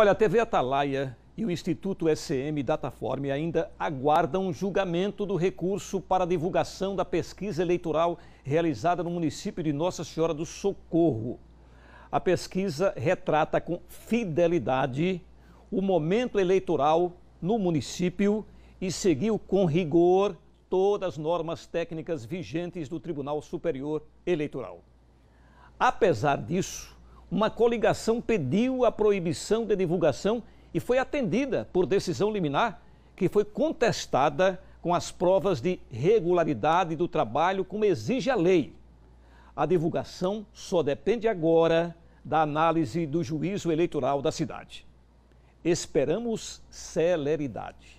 Olha, a TV Atalaia e o Instituto SM Dataform ainda aguardam julgamento do recurso para divulgação da pesquisa eleitoral realizada no município de Nossa Senhora do Socorro. A pesquisa retrata com fidelidade o momento eleitoral no município e seguiu com rigor todas as normas técnicas vigentes do Tribunal Superior Eleitoral. Apesar disso, uma coligação pediu a proibição de divulgação e foi atendida por decisão liminar que foi contestada com as provas de regularidade do trabalho como exige a lei. A divulgação só depende agora da análise do juízo eleitoral da cidade. Esperamos celeridade.